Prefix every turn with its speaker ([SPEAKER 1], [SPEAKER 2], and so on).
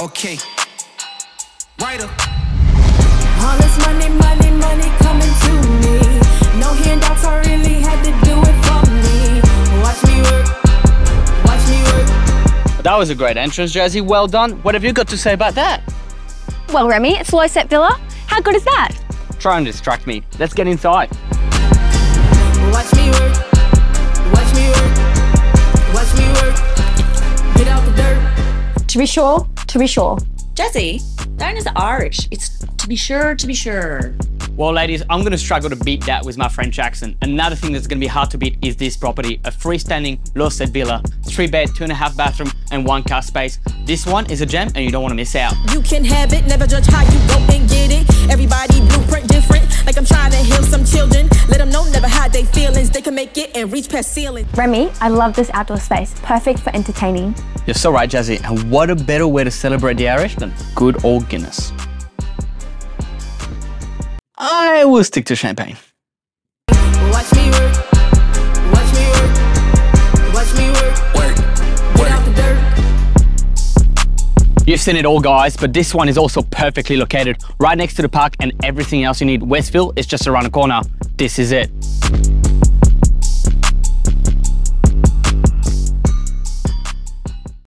[SPEAKER 1] Okay. Writer.
[SPEAKER 2] All this money, money, money coming to me. No handouts, I really had to do it for me. Watch me work, watch me work.
[SPEAKER 3] That was a great entrance, Jazzy. Well done. What have you got to say about that?
[SPEAKER 4] Well, Remy, it's low set Villa. How good is that?
[SPEAKER 3] Try and distract me. Let's get inside.
[SPEAKER 2] Watch me work,
[SPEAKER 4] To be sure, to be sure.
[SPEAKER 5] Jesse, that is Irish. It's to be sure, to be sure.
[SPEAKER 3] Well, ladies, I'm going to struggle to beat that with my French accent. Another thing that's going to be hard to beat is this property, a freestanding Lowset Villa, three bed, two and a half bathroom, and one car space. This one is a gem, and you don't want to miss out.
[SPEAKER 2] You can have it, never judge how you go and get it. Everybody blueprint feelings. They can make it and reach past ceiling.
[SPEAKER 4] Remy, I love this outdoor space. Perfect for entertaining.
[SPEAKER 3] You're so right, Jazzy. And what a better way to celebrate the Irish than good old Guinness. I will stick to champagne.
[SPEAKER 2] Watch me work, watch me work, watch me work.
[SPEAKER 1] Work.
[SPEAKER 2] Get out the dirt.
[SPEAKER 3] You've seen it all, guys, but this one is also perfectly located right next to the park and everything else you need. Westfield is just around the corner. This is it.